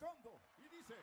Macondo. Y dice...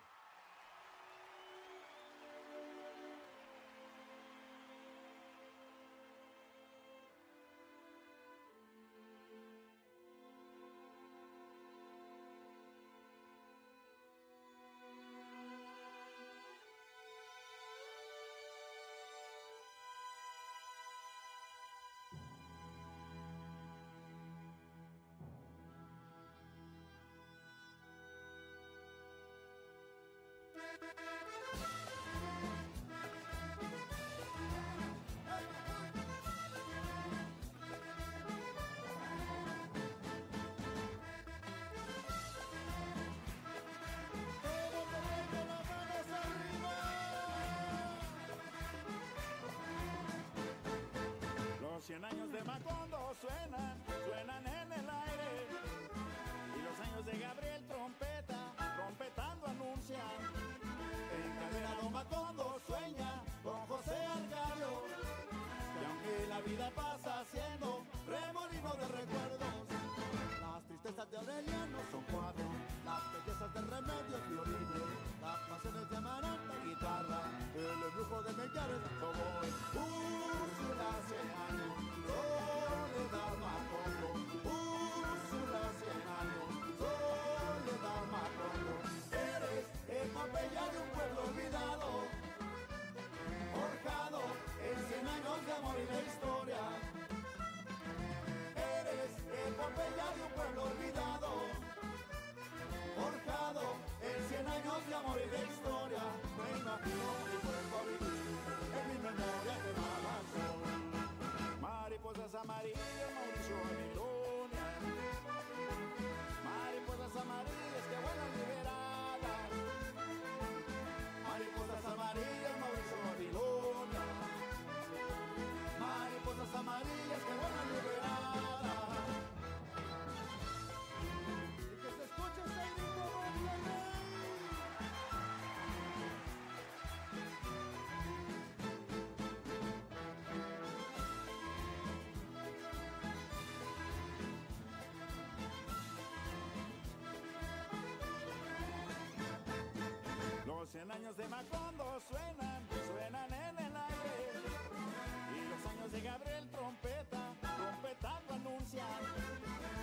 100 años de Macondo suenan, suenan en el aire. Y los años de Gabriel trompeta, trompetando anuncian. Encadenado Macondo sueña con José Arcadio. Y aunque la vida pasa siendo remolino de recuerdos, las tristezas de Aureliano son cuatro, las bellezas de remedios violines, las pasiones de Amaranta guitarra, el embrujo de Mellares años de Macondo suenan, suenan en el aire. Y los años de Gabriel trompeta, trompetando anuncian.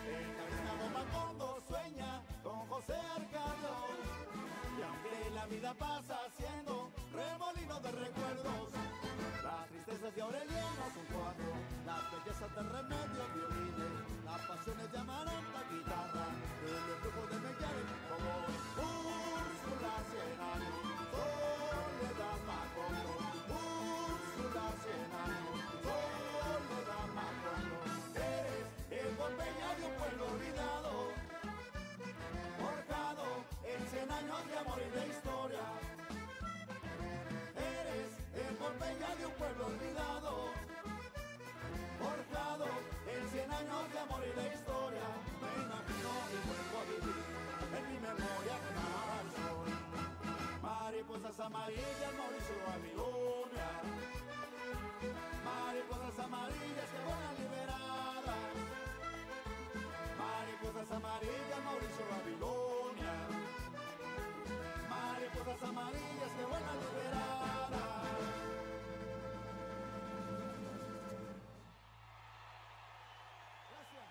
El cabezado Macondo sueña con José Arcadio. Y aunque la vida pasa siendo remolino de recuerdos, las tristezas de Aureliano son Mariposas amarillas, Mauricio Babilonia. Mariposas amarillas que vuelan liberadas. Mariposas amarillas, Mauricio Babilonia. Mariposas amarillas que vuelan liberadas. Gracias.